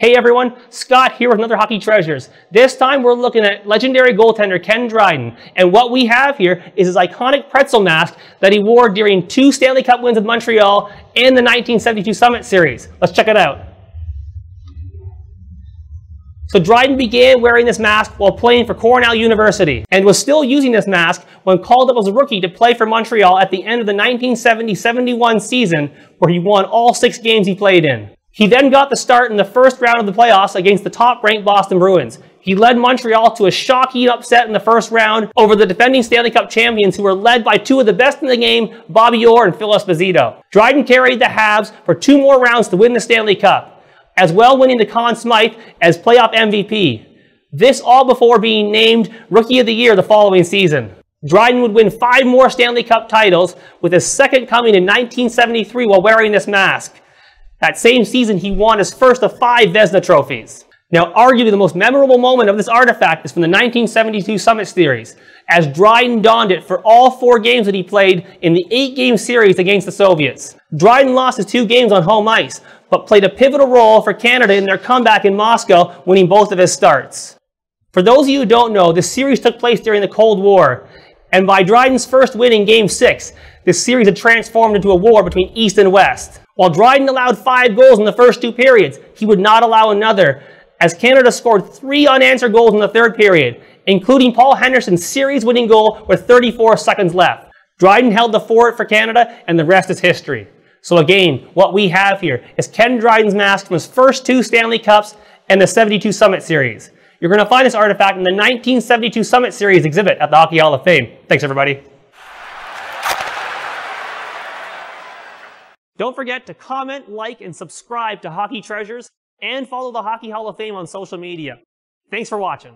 Hey everyone, Scott here with another Hockey Treasures. This time we're looking at legendary goaltender Ken Dryden. And what we have here is his iconic pretzel mask that he wore during two Stanley Cup wins with Montreal and the 1972 Summit Series. Let's check it out. So Dryden began wearing this mask while playing for Cornell University and was still using this mask when called up as a rookie to play for Montreal at the end of the 1970-71 season where he won all six games he played in. He then got the start in the first round of the playoffs against the top-ranked Boston Bruins. He led Montreal to a shocking upset in the first round over the defending Stanley Cup champions who were led by two of the best in the game, Bobby Orr and Phil Esposito. Dryden carried the Habs for two more rounds to win the Stanley Cup, as well winning the Conn Smythe as playoff MVP. This all before being named Rookie of the Year the following season. Dryden would win five more Stanley Cup titles, with his second coming in 1973 while wearing this mask. That same season, he won his first of five Vezina trophies. Now, arguably the most memorable moment of this artifact is from the 1972 Summit Series, as Dryden donned it for all four games that he played in the eight-game series against the Soviets. Dryden lost his two games on home ice, but played a pivotal role for Canada in their comeback in Moscow, winning both of his starts. For those of you who don't know, this series took place during the Cold War, and by Dryden's first win in Game 6, this series had transformed into a war between East and West. While Dryden allowed five goals in the first two periods, he would not allow another, as Canada scored three unanswered goals in the third period, including Paul Henderson's series-winning goal with 34 seconds left. Dryden held the fort for Canada, and the rest is history. So again, what we have here is Ken Dryden's mask from his first two Stanley Cups and the 72 Summit Series. You're going to find this artifact in the 1972 Summit Series exhibit at the Hockey Hall of Fame. Thanks, everybody. Don't forget to comment, like, and subscribe to Hockey Treasures and follow the Hockey Hall of Fame on social media. Thanks for watching.